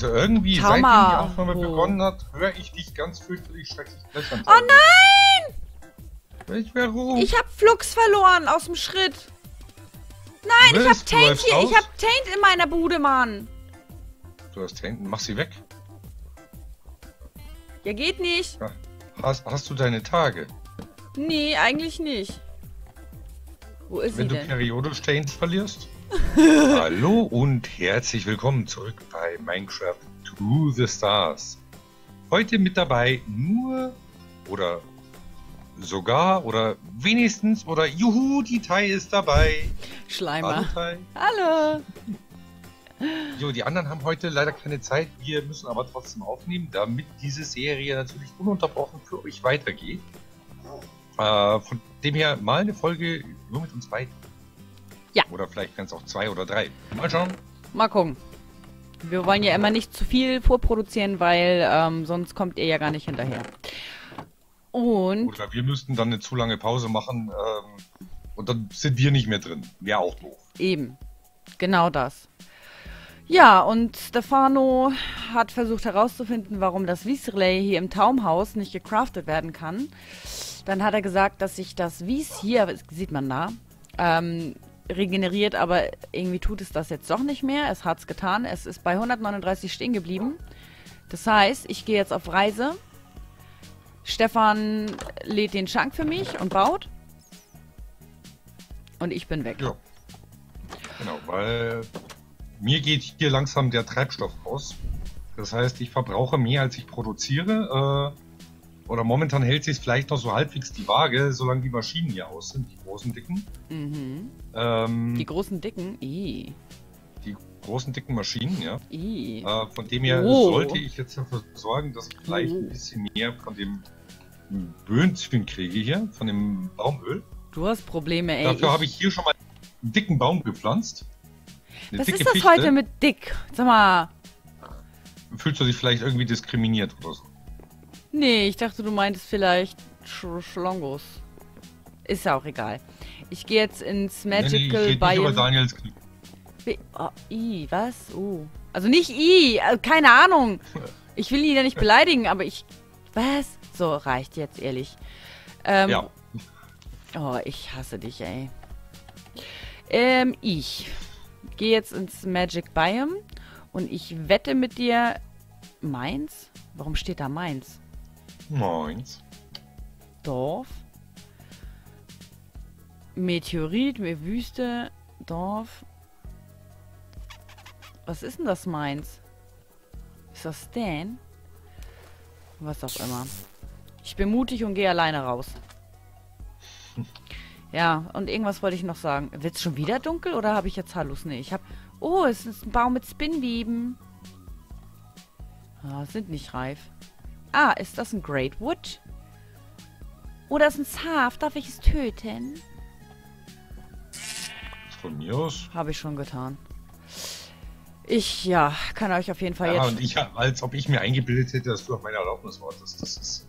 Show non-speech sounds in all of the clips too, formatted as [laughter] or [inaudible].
Also irgendwie, Schau seitdem die Aufnahme Oh. begonnen hat, höre ich dich ganz fürchterlich schrecklich blechern. Oh nein! Welch warum? Ich hab Flux verloren aus dem Schritt. Nein, ich hab Was? Du Taint hier. Ich raus? hab Taint in meiner Bude, Mann. Du hast hinten, mach sie weg. Ja, geht nicht. Ja. Hast, hast du deine Tage? Nee, eigentlich nicht. Wo ist Wenn sie du denn? periodisch Taints verlierst? Hallo und herzlich willkommen zurück bei Minecraft to the Stars. Heute mit dabei nur oder sogar oder wenigstens oder juhu, die Tai ist dabei. Hallo Schleimer. Tai. Hallo. Jo, die anderen haben heute leider keine Zeit. Wir müssen aber trotzdem aufnehmen, damit diese Serie natürlich ununterbrochen für euch weitergeht. Äh, von dem her mal eine Folge nur mit uns beiden. Ja. Oder vielleicht ganz auch zwei oder drei. Mal schauen. Mal gucken. Wir wollen ja immer nicht zu viel vorproduzieren, weil ähm, sonst kommt ihr ja gar nicht hinterher. Und Oder wir müssten dann eine zu lange Pause machen ähm, und dann sind wir nicht mehr drin. Wäre auch doof. eben. Genau das. Ja, und Stefano hat versucht herauszufinden, warum das Wies-Relay hier im Taumhaus nicht gecraftet werden kann. Dann hat er gesagt, dass sich das Wies hier, sieht man da, ähm, regeneriert, aber irgendwie tut es das jetzt doch nicht mehr. Es hat es getan. Es ist bei 139 stehen geblieben. Das heißt, ich gehe jetzt auf Reise. Stefan lädt den Schrank für mich und baut. Und ich bin weg. Ja. Genau, weil mir geht hier langsam der Treibstoff aus. Das heißt, ich verbrauche mehr, als ich produziere. Äh, oder momentan hält sich vielleicht noch so halbwegs die Waage, solange die Maschinen hier aus sind, die großen, dicken. Mhm. Ähm, Die die, großen Dicken. I. großen, dicken Maschinen, ja. I. Äh, von dem her Oh. sollte ich jetzt dafür sorgen, dass ich vielleicht ein bisschen mehr von dem Böhnchen kriege hier, von dem Baumöl. Du hast Probleme, ey. Dafür habe ich hier schon mal einen dicken Baum gepflanzt. Was ist das Fichte. heute mit dick? Sag mal. Fühlst du dich vielleicht irgendwie diskriminiert oder so? Nee, ich dachte, du meintest vielleicht Sch Schlongos. Ist ja auch egal. Ich gehe jetzt ins Nee, nee, ich Magical rede nicht über Biome. Daniels Knie. Oh, I, was? Oh. Also nicht I, äh, keine Ahnung. [laughs] Ich will ihn ja nicht beleidigen, aber ich. Was? So, reicht jetzt, ehrlich. Ähm, Ja, Oh, ich hasse dich, ey. Ähm, ich gehe jetzt ins Magic Biome und ich wette mit dir. Mainz? Warum steht da Mainz? Meins. Dorf. Meteorit, mir Wüste, Dorf. Was ist denn das Mainz? Ist das Stan? Was auch immer. Ich bin mutig und gehe alleine raus. [laughs] Ja, und irgendwas wollte ich noch sagen. Wird es schon wieder dunkel oder habe ich jetzt Hallus? Nee, ich habe... Oh, es ist ein Baum mit Spinweben. Ah, sind nicht reif. Ah, ist das ein Great Wood? Oder ist ein Schaf? Darf ich es töten? Von mir aus. Habe ich schon getan. Ich, ja, kann euch auf jeden Fall Ja, jetzt... und ich, als ob ich mir eingebildet hätte, dass du auf meine Erlaubnis wartest. Das ist.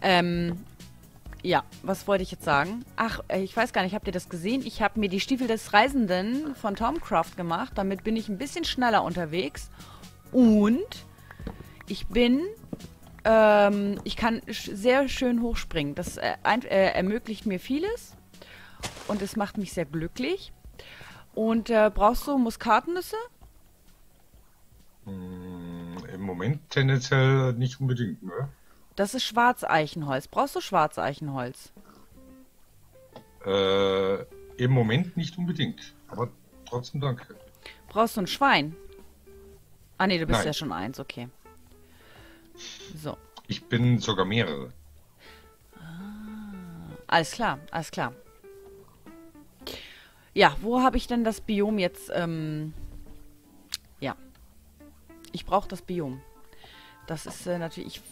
Ähm, ja, was wollte ich jetzt sagen? Ach, äh, ich weiß gar nicht, habt ihr das gesehen? Ich habe mir die Stiefel des Reisenden von Tomcraft gemacht. Damit bin ich ein bisschen schneller unterwegs. Und ich bin, ähm, ich kann sch sehr schön hochspringen. Das äh, äh, ermöglicht mir vieles. Und es macht mich sehr glücklich. Und äh, brauchst du Muskatnüsse? Mh, Im Moment tendenziell nicht unbedingt, ne? Das ist Schwarzeichenholz. Brauchst du Schwarzeichenholz? Äh, Im Moment nicht unbedingt. Aber trotzdem danke. Brauchst du ein Schwein? Ah, nee, du bist Nein. ja schon eins, okay. So, Ich bin sogar mehrere. alles klar, alles klar. Ja, wo habe ich denn das Biom jetzt? Ähm, ja, ich brauche das Biom. Das ist äh, natürlich, ich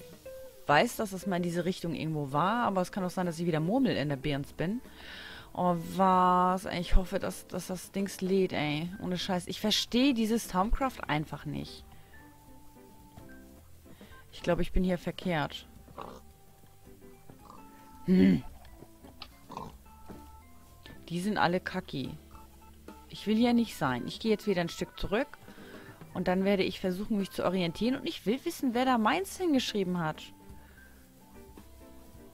weiß, dass es mal in diese Richtung irgendwo war, aber es kann auch sein, dass ich wieder Murmel in der Birns bin. Oh, was? Ey, Ich hoffe, dass, dass das Dings lädt, ey. Ohne Scheiß. Ich verstehe dieses Tomcraft einfach nicht. Ich glaube, ich bin hier verkehrt. Hm. Die sind alle kacki. Ich will hier nicht sein. Ich gehe jetzt wieder ein Stück zurück Und dann werde ich versuchen, mich zu orientieren. Und ich will wissen, wer da meins hingeschrieben hat.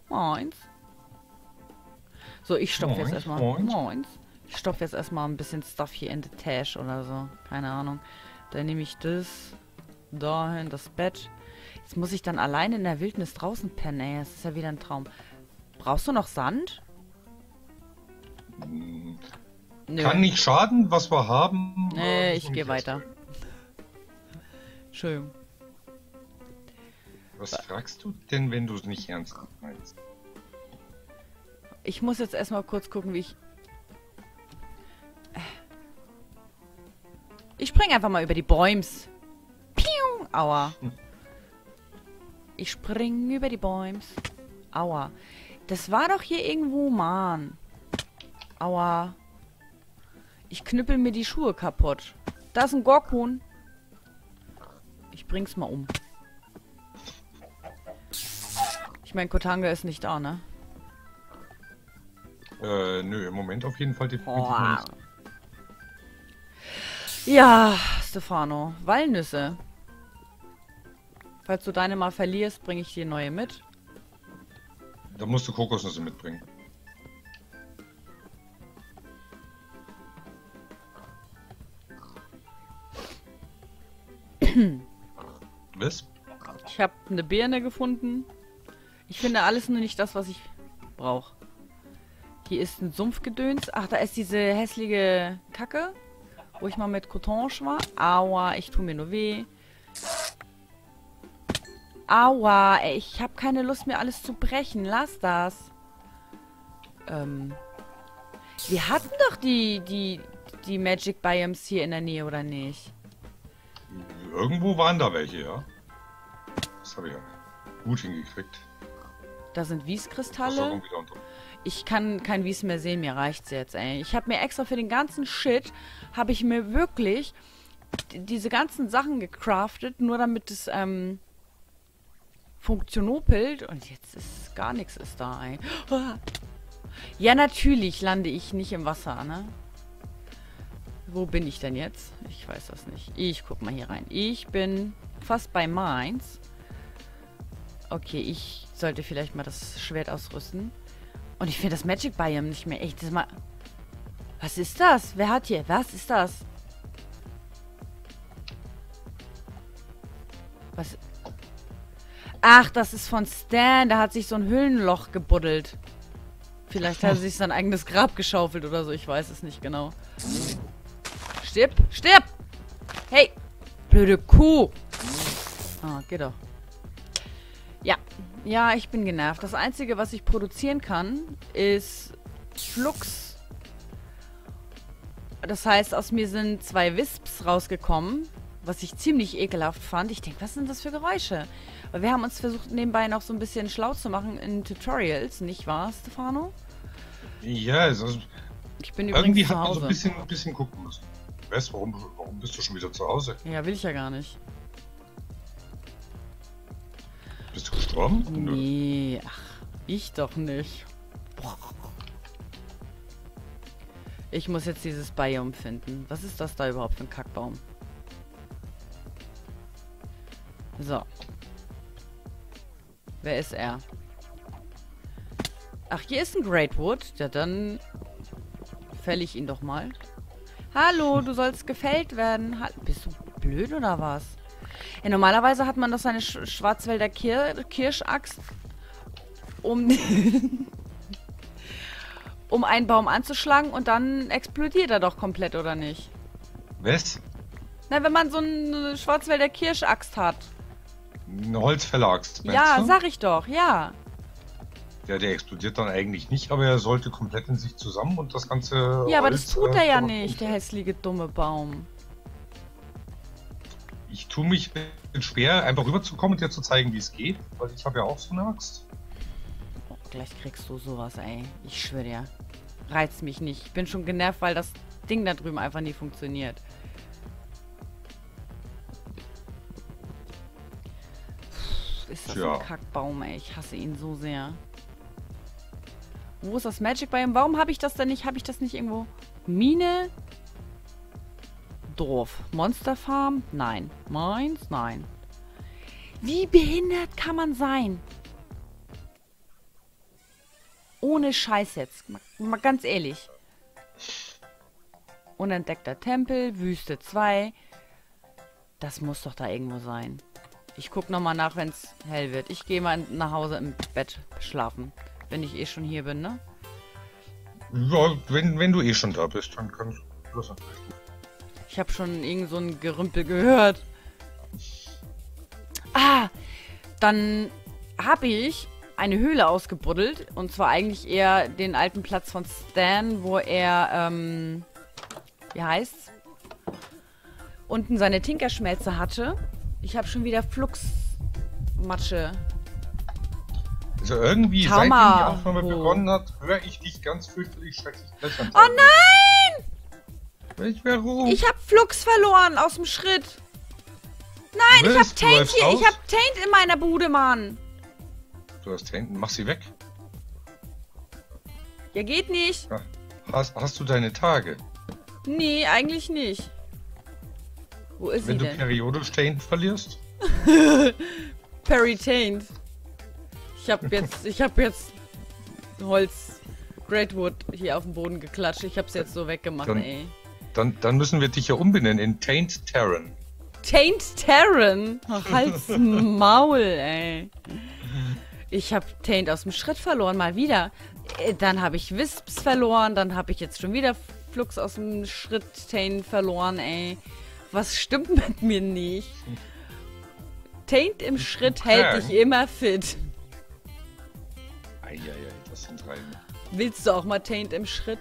Meins. So, ich stopfe jetzt erstmal. Moins. Ich stopfe jetzt erstmal ein bisschen Stuff hier in the Tash oder so. Keine Ahnung. Dann nehme ich das dahin, das Bett. Jetzt muss ich dann alleine in der Wildnis draußen pennen, ey. Das ist ja wieder ein Traum. Brauchst du noch Sand? Nö. Kann nicht schaden, was wir haben. Nee, äh, ich gehe weiter. [laughs] Schön. Was fragst du denn, wenn du es nicht ernst meinst? Ich muss jetzt erstmal kurz gucken, wie ich... Ich spring einfach mal über die Bäums. Piu! Aua. [laughs] Ich spring über die Bäums. Aua. Das war doch hier irgendwo, Mann. Aua. Ich knüppel mir die Schuhe kaputt. Da ist ein Gorkun. Ich bring's mal um. Ich mein, Kotanga ist nicht da, ne? Äh, nö, im Moment auf jeden Fall definitiv noch Boah. nicht. Ja, Stefano. Walnüsse. Falls du deine mal verlierst, bringe ich dir neue mit. Da musst du Kokosnüsse mitbringen. Was? Ich habe eine Birne gefunden. Ich finde alles nur nicht das, was ich brauche. Hier ist ein Sumpfgedöns. Ach, da ist diese hässliche Kacke, wo ich mal mit Cotonge war. Aua, ich tue mir nur weh. Aua, ey, ich habe keine Lust mehr alles zu brechen. Lass das. Ähm. Wir hatten doch die, die, die Magic Biomes hier in der Nähe, oder nicht? Irgendwo waren da welche, ja. Das habe ich ja gut hingekriegt. Da sind Wieskristalle. Ich kann kein Wies mehr sehen, mir reicht's jetzt, ey. Ich habe mir extra für den ganzen Shit, habe ich mir wirklich diese ganzen Sachen gecraftet, nur damit es, ähm, funktionopelt. Und jetzt ist gar nichts ist da. Ah. Ja, natürlich lande ich nicht im Wasser, ne? Wo bin ich denn jetzt? Ich weiß das nicht. Ich guck mal hier rein. Ich bin fast bei Mainz. Okay, ich sollte vielleicht mal das Schwert ausrüsten. Und ich finde das Magic Biome nicht mehr echt. Das mal Was ist das? Wer hat hier? Was ist das? Ach, das ist von Stan. Da hat sich so ein Höhlenloch gebuddelt. Vielleicht hat er sich sein eigenes Grab geschaufelt oder so. Ich weiß es nicht genau. Stirb! Stirb! Hey! Blöde Kuh! Ah, geht doch. Ja. Ja, ich bin genervt. Das Einzige, was ich produzieren kann, ist Flux. Das heißt, aus mir sind zwei Wisps rausgekommen, was ich ziemlich ekelhaft fand. Ich denke, was sind das für Geräusche? Weil wir haben uns versucht, nebenbei noch so ein bisschen schlau zu machen in Tutorials, nicht wahr, Stefano? Ja, also, Ich bin übrigens irgendwie zu hat man Hause. so ein bisschen, ein bisschen gucken müssen. Weißt warum, warum bist du schon wieder zu Hause? ja, will ich ja gar nicht. Bist du gestorben? Nee, ach, ich doch nicht. Ich muss jetzt dieses Biom finden. Was ist das da überhaupt für ein Kackbaum? So. Wer ist er? Ach, hier ist ein Greatwood. Ja, dann fäll ich ihn doch mal. Hallo, du sollst gefällt werden. Ha Bist du blöd oder was? Ja, normalerweise hat man doch seine Sch Schwarzwälder Kir Kirschaxt, um, [laughs] um einen Baum anzuschlagen und dann explodiert er doch komplett, oder nicht? Was? Na, wenn man so eine Schwarzwälder Kirschaxt hat. Eine Holzfäller-Axt, Ja, du? sag ich doch, ja. Ja, der explodiert dann eigentlich nicht, aber er sollte komplett in sich zusammen und das ganze. Ja, aber Holz, das tut äh, er ja aber- nicht, der hässliche dumme Baum. Ich tue mich schwer, einfach rüberzukommen und dir zu zeigen, wie es geht, weil ich habe ja auch so eine Axt. Oh, gleich kriegst du sowas, ey. Ich schwöre dir. Reizt mich nicht. Ich bin schon genervt, weil das Ding da drüben einfach nie funktioniert. Ist das Tja. ein Kackbaum, ey. Ich hasse ihn so sehr. Wo ist das Magic Biome? Warum habe ich das denn nicht? Habe ich das nicht irgendwo? Mine? doof. Monster Farm? Nein. Meins? Nein. Wie behindert kann man sein? Ohne Scheiß jetzt. Mal, mal ganz ehrlich. Unentdeckter Tempel, Wüste 2. Das muss doch da irgendwo sein. Ich guck nochmal nach, wenn es hell wird. Ich gehe mal nach Hause im Bett schlafen. Wenn ich eh schon hier bin, ne? Ja, wenn, wenn du eh schon da bist, dann kannst du das Ich habe schon irgend so ein Gerümpel gehört. Ah, dann habe ich eine Höhle ausgebuddelt. Und zwar eigentlich eher den alten Platz von Stan, wo er, ähm, wie heißt's? Unten seine Tinkerschmelze hatte. Ich habe schon wieder Fluxmatsche. Also irgendwie, Schau seitdem die Aufnahme begonnen hat, höre ich dich ganz fürchterlich schrecklich. Oh nein! Welch warum? Ich habe Flux verloren aus dem Schritt. Nein, ich Was? hab Du Taint hier. Ich raus? hab Taint in meiner Bude, Mann. Du hast hinten, mach sie weg. Ja, geht nicht. Hast, hast du deine Tage? Nee, eigentlich nicht. Wo ist Wenn sie du denn? periodisch Taint verlierst? [laughs] Perry Taint. Ich hab jetzt, ich hab jetzt Holz, Greatwood hier auf den Boden geklatscht. Ich hab's jetzt so weggemacht, Dann- ey. Dann, dann müssen wir dich ja umbenennen in Taint Terran. Taint Terran. Ach, [laughs] halt's Maul, ey. Ich hab Taint aus dem Schritt verloren, mal wieder. Äh, Dann habe ich Wisps verloren, dann habe ich jetzt schon wieder Flux aus dem Schritt Taint verloren, ey. Was stimmt mit mir nicht? Taint im Schritt hält dich immer fit. Eieiei, das sind Reime. Willst du auch mal Taint im Schritt?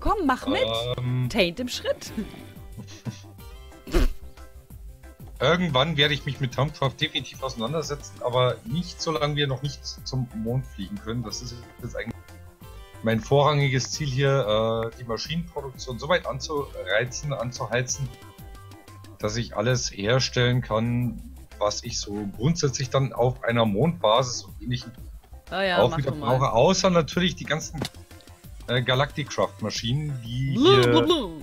Komm, mach mit. Ähm, Taint im Schritt. irgendwann werde ich mich mit Tomcraft definitiv auseinandersetzen, aber nicht solange wir noch nicht zum Mond fliegen können. Das ist jetzt eigentlich mein vorrangiges Ziel hier, äh, die Maschinenproduktion so weit anzureizen, anzuheizen, dass ich alles herstellen kann, was ich so grundsätzlich dann auf einer Mondbasis und ähnlichen Ah ja, auch wieder brauche, außer natürlich die ganzen äh, Galacticraft-Maschinen, die blub, hier blub.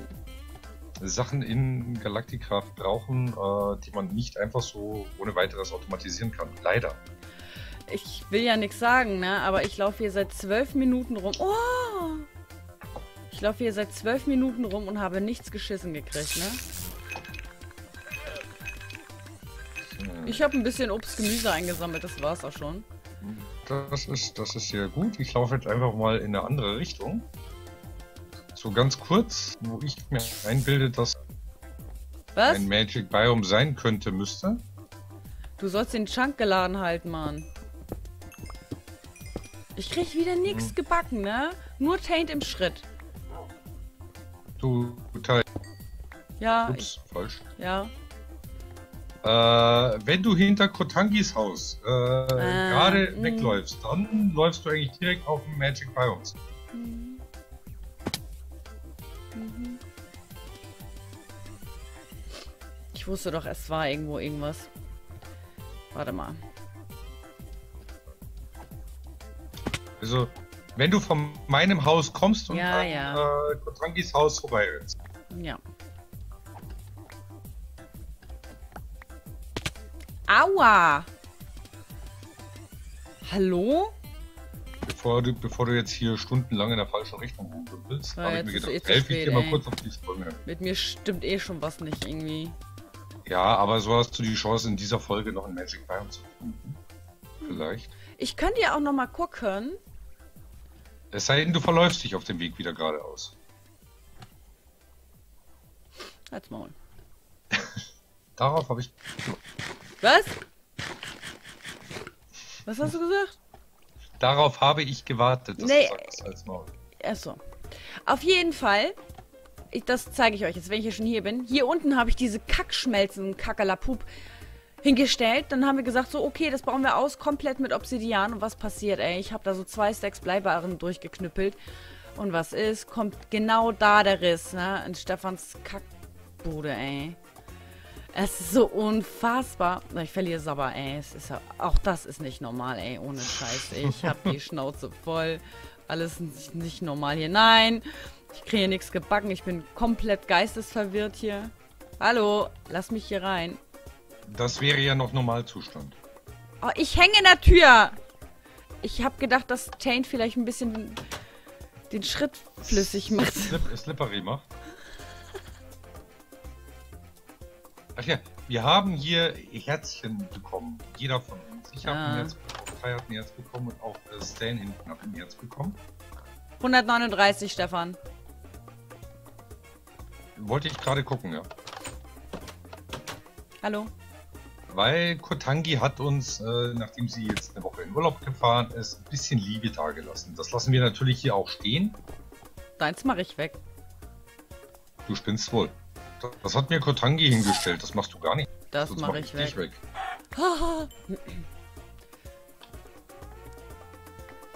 Sachen in Galacticraft brauchen, äh, die man nicht einfach so ohne weiteres automatisieren kann. Leider. Ich will ja nichts sagen, ne? Aber ich laufe hier seit zwölf Minuten rum. Oh! Ich laufe hier seit zwölf Minuten rum und habe nichts geschissen gekriegt, ne? Ich habe ein bisschen Obst, Gemüse eingesammelt, das war's auch schon. Das ist, das ist sehr gut. Ich laufe jetzt einfach mal in eine andere Richtung. So ganz kurz, wo ich mir einbilde, dass Was? ein Magic Biome sein könnte, müsste. Du sollst den Chunk geladen halten, Mann. Ich krieg wieder nichts gebacken, ne? Nur Taint im Schritt. Du, Teil. Ja, ich, Ups, falsch. ja. Äh, wenn du hinter Kotangis Haus äh, gerade mm. wegläufst, dann läufst du eigentlich direkt auf dem Magic Biomes. Mhm. Mhm. Ich wusste doch, es war irgendwo irgendwas. Warte mal. Also, wenn du von meinem Haus kommst und Ja, an ja. Äh, Kotangis Haus vorbeirennst, Ja. Aua! Hallo? bevor du, bevor du jetzt hier stundenlang in der falschen Richtung rumdümpelst, Ja, habe ich jetzt mir ist gedacht, eh helfe ich dir mal kurz auf die Sprünge. Mit mir stimmt eh schon was nicht irgendwie. Ja, aber so hast du die Chance, in dieser Folge noch ein Magic Biome zu finden. Vielleicht. Ich könnte ja auch noch mal gucken. Es sei denn, du verläufst dich auf dem Weg wieder geradeaus. Halt's Maul. [laughs] Darauf habe ich. Was? Was hast du gesagt? Darauf habe ich gewartet, dass Nee. du sagst als Maul. Achso. Auf jeden Fall, ich, das zeige ich euch jetzt, wenn ich hier schon hier bin. Hier unten habe ich diese Kackschmelzen, Kackalapup, hingestellt. Dann haben wir gesagt, so, okay, das bauen wir aus, komplett mit Obsidian. Und was passiert, ey? Ich habe da so zwei Stacks Bleibaren durchgeknüppelt. Und was ist? Kommt genau da der Riss, ne? In Stefans Kackbude, ey. Es ist so unfassbar. Ich verliere Sabber, ey. Es ist ja, auch das ist nicht normal, ey. Ohne Scheiß. Ey. Ich hab die [laughs] Schnauze voll. Alles nicht, nicht normal hier. Nein. Ich kriege nichts gebacken. Ich bin komplett geistesverwirrt hier. Hallo, lass mich hier rein. Das wäre ja noch Normalzustand. Oh, ich hänge in der Tür. Ich habe gedacht, dass Taint vielleicht ein bisschen den Schritt flüssig macht. Slip, slippery macht. Ach ja, wir haben hier Herzchen bekommen. Jeder von uns. Ich habe Ah. ein Herz bekommen, Kai hat ein Herz bekommen und auch äh, Stan hinten hat ein Herz bekommen. 139, Stefan. Wollte ich gerade gucken, ja. Hallo. Weil Kotangi hat uns, äh, nachdem sie jetzt eine Woche in Urlaub gefahren ist, ein bisschen Liebe dagelassen. Das lassen wir natürlich hier auch stehen. Deins mache ich weg. Du spinnst wohl. Das hat mir Kotangi hingestellt. Das machst du gar nicht. Das mache mach ich dich weg. weg. [clears throat]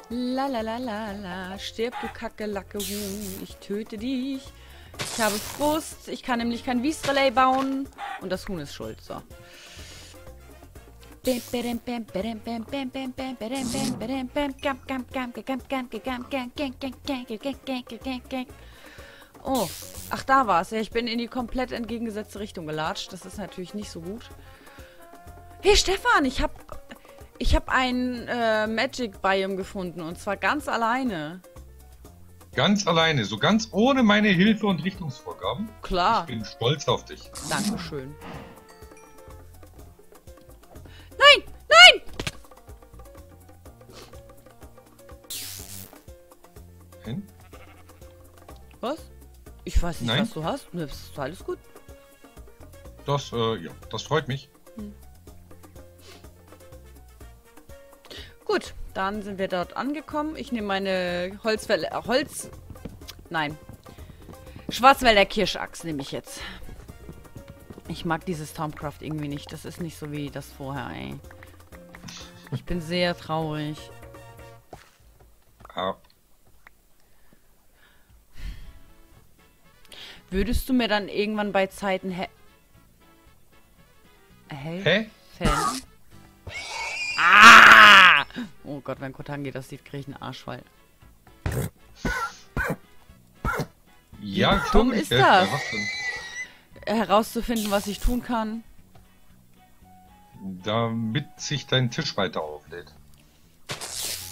La la la la la. Stirb, du Kacke-Lacke Huhn. Ich töte dich. Ich habe Frust. Ich kann nämlich kein Wies-Relay bauen. Und das Huhn ist schuld. So. Oh, ach da war's. Ja, ich bin in die komplett entgegengesetzte Richtung gelatscht. Das ist natürlich nicht so gut. Hey Stefan, ich hab ich hab ein äh, Magic Biome gefunden und zwar ganz alleine. Ganz alleine, so ganz ohne meine Hilfe und Richtungsvorgaben. Klar. Ich bin stolz auf dich. Dankeschön. Was? Ich weiß nicht, Nein. was du hast. Ne, ist alles gut. Das, äh, ja, das freut mich. Gut, dann sind wir dort angekommen. Ich nehme meine Holzwelle, äh, Holz... Nein. Schwarzwälder Kirschachs nehme ich jetzt. Ich mag dieses Stormcraft irgendwie nicht. Das ist nicht so wie das vorher, ey. Ich bin sehr traurig. Würdest du mir dann irgendwann bei Zeiten he helfen? hä? Ah! Oh Gott, wenn Kotangi das sieht, kriege ich einen Arschwall. Ja, Wie dumm ich ist das? Ja? Herauszufinden, was ich tun kann. Damit sich dein Tisch weiter auflädt.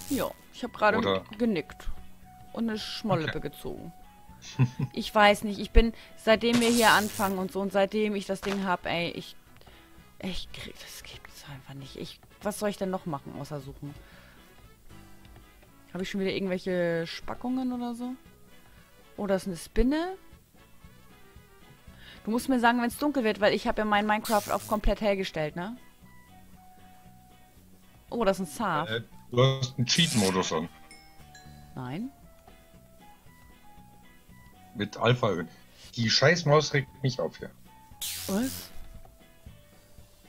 Ja, ich habe gerade genickt und eine Schmollippe Okay. gezogen. Ich weiß nicht, ich bin, seitdem wir hier anfangen und so und seitdem ich das Ding habe, ey, ich, ich krieg, das gibt's einfach nicht. Ich, was soll ich denn noch machen, außer suchen? Habe ich schon wieder irgendwelche Spackungen oder so? Oder ist eine Spinne? Du musst mir sagen, wenn es dunkel wird, weil ich habe ja mein Minecraft auf komplett hell gestellt, ne? Oh, das ist ein Saab. Äh, du hast einen Cheat-Modus an. Nein. Mit Alpha-Öl. Die Scheißmaus regt mich auf hier. Was?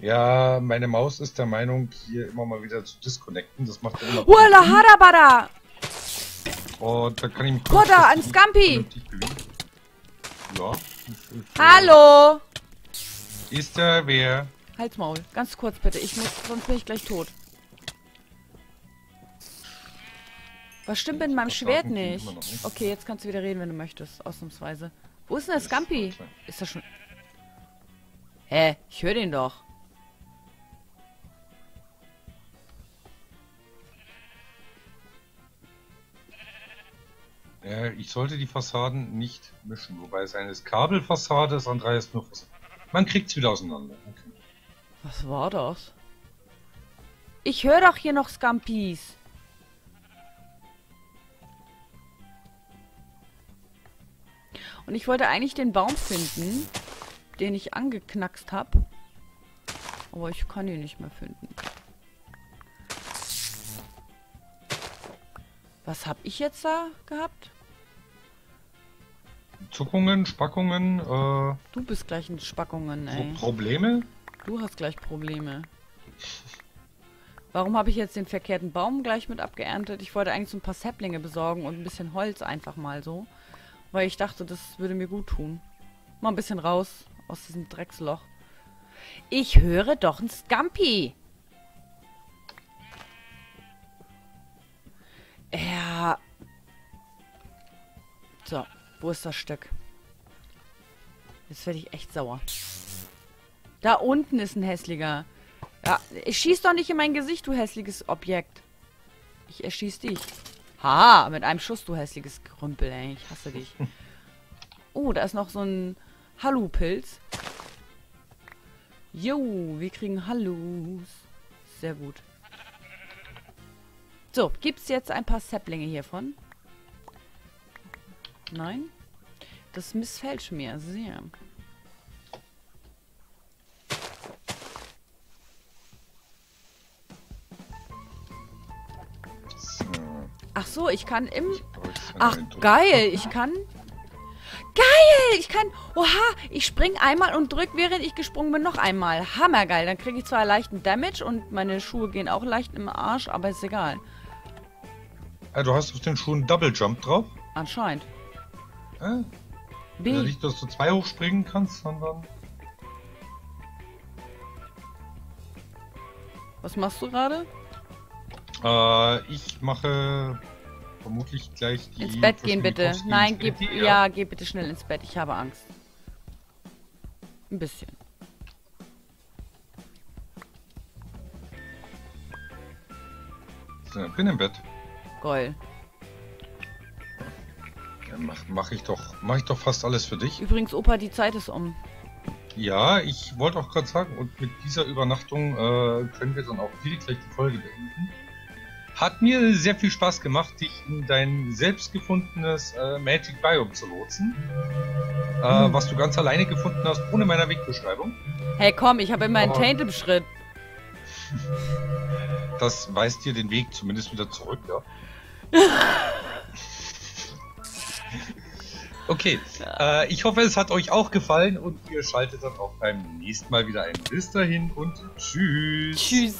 Ja, meine Maus ist der Meinung, hier immer mal wieder zu disconnecten. Das macht er immer. Walla Harabada! Und da kann ich mich Koda, ein Scampi! Ja. Hallo! Ist da wer? Halt's Maul. Ganz kurz bitte. Ich muss, sonst bin ich gleich tot. Was stimmt mit meinem Schwert nicht? Okay, jetzt kannst du wieder reden, wenn du möchtest. Ausnahmsweise. Wo ist denn der Scampi? Ist das schon... Hä? Ich höre den doch. Ja, ich sollte die Fassaden nicht mischen. Wobei es eine ist Kabelfassade, das andere ist nur Fassade. Man kriegt's wieder auseinander. Okay. Was war das? Ich höre doch hier noch Scampis. Und ich wollte eigentlich den Baum finden, den ich angeknackst habe. Aber ich kann ihn nicht mehr finden. Was habe ich jetzt da gehabt? Zuckungen, Spackungen, äh, Du bist gleich in Spackungen, ey. Probleme? Du hast gleich Probleme. Warum habe ich jetzt den verkehrten Baum gleich mit abgeerntet? Ich wollte eigentlich so ein paar Saplinge besorgen und ein bisschen Holz einfach mal so. Weil ich dachte, das würde mir gut tun. Mal ein bisschen raus aus diesem Drecksloch. Ich höre doch ein Scampi. Ja. So. Wo ist das Stück? Jetzt werde ich echt sauer. Da unten ist ein hässlicher. Ja, schieß doch nicht in mein Gesicht, du hässliches Objekt. Ich erschieß dich. Ha, mit einem Schuss, du hässliches Krümpel, ey. Ich hasse dich. [laughs] Oh, da ist noch so ein Hallu-Pilz. Jo, wir kriegen Hallus. Sehr gut. So, gibt's jetzt ein paar Säpplinge hiervon? Nein? Das missfällt mir sehr. Ach so, ich kann im... Ach, geil, ich kann... Geil, ich kann... Oha, ich spring einmal und drück, während ich gesprungen bin, noch einmal. Hammergeil, dann kriege ich zwar leichten Damage und meine Schuhe gehen auch leicht im Arsch, aber ist egal. Ah, du hast auf den Schuhen Double Jump drauf? Anscheinend. Äh? Also nicht, dass du zwei hochspringen kannst, sondern... Was machst du gerade? Äh, ich mache vermutlich gleich die... Ins Bett gehen bitte. Nein, geh, ja, geh bitte schnell ins Bett. Ich habe Angst. Ein bisschen. So, bin im Bett. Geil. Ja, mach, mach ich doch, mach ich doch fast alles für dich. Übrigens, Opa, die Zeit ist um. Ja, ich wollte auch gerade sagen, und mit dieser Übernachtung äh, können wir dann auch direkt gleich die Folge beenden. Hat mir sehr viel Spaß gemacht, dich in dein selbst gefundenes äh, Magic Biome zu lotsen. Äh, was du ganz alleine gefunden hast, ohne meiner Wegbeschreibung. Hey, komm, ich habe immer einen Oh. Taint im Schritt. [laughs] Das weist dir den Weg zumindest wieder zurück, ja. [laughs] Okay, äh, ich hoffe, es hat euch auch gefallen und ihr schaltet dann auch beim nächsten Mal wieder ein. Bis dahin und tschüss. Tschüss.